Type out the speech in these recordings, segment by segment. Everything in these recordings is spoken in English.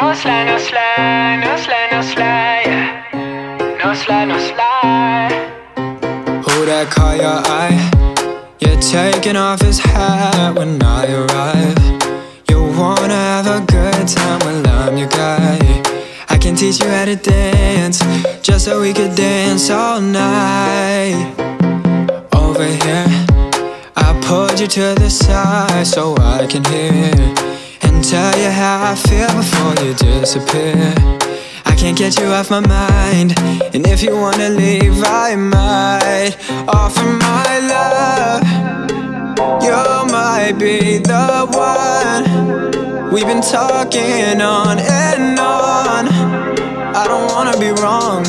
No slide, no slide, no slide, no slide. No slide, no slide. Who that caught your eye? You're taking off his hat when I arrive. You wanna have a good time while I'm your guy. I can teach you how to dance, just so we could dance all night. Over here, I pulled you to the side so I can hear tell you how I feel before you disappear. I can't get you off my mind, and if you wanna leave, I might offer my love. You might be the one. We've been talking on and on. I don't wanna be wrong,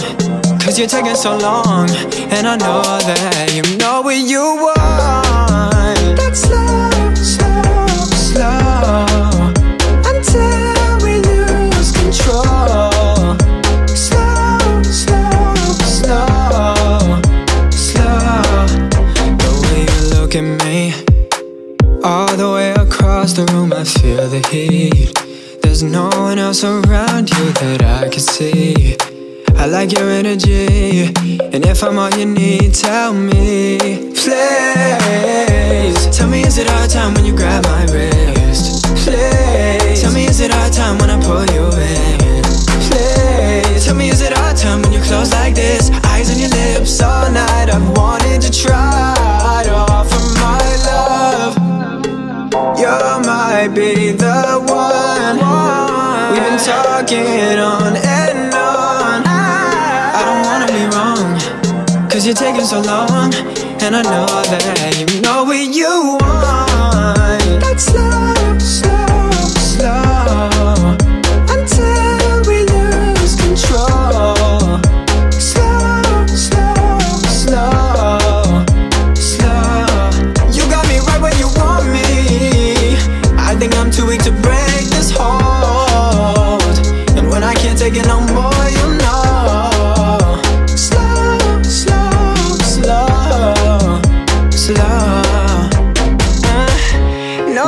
cause you're taking so long. And I know that you know what you want. The room, I feel the heat. There's no one else around you that I can see. I like your energy, and if I'm all you need, tell me, please. Tell me, is it our time when you grab my wrist? Please. Tell me, is it our time when I pull you talking on and on. I don't wanna be wrong, cause you're taking so long. And I know that you know what you want. That's slow,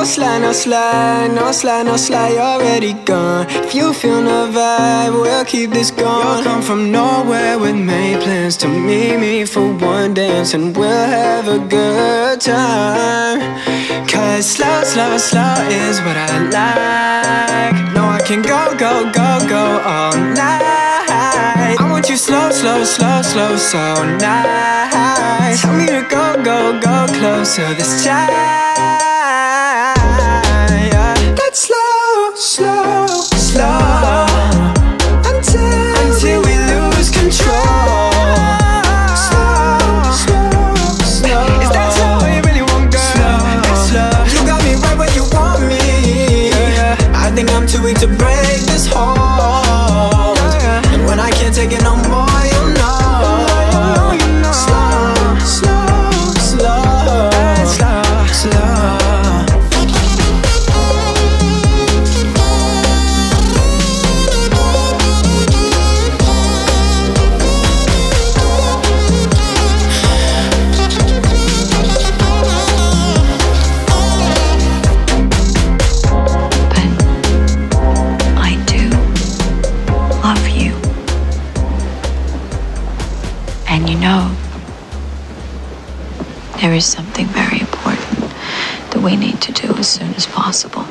slide, no slide, no slide, no slide, you're already gone. If you feel the vibe, we'll keep this going. You'll come from nowhere with made plans to meet me for one dance, and we'll have a good time. Cause slow, slow, slow is what I like. No, I can go, go, go, go all night. I want you slow, slow, slow, slow, so nice. Tell me to go, go, go closer this time. To break this hold. And when I can't take it no more, there is something very important that we need to do as soon as possible.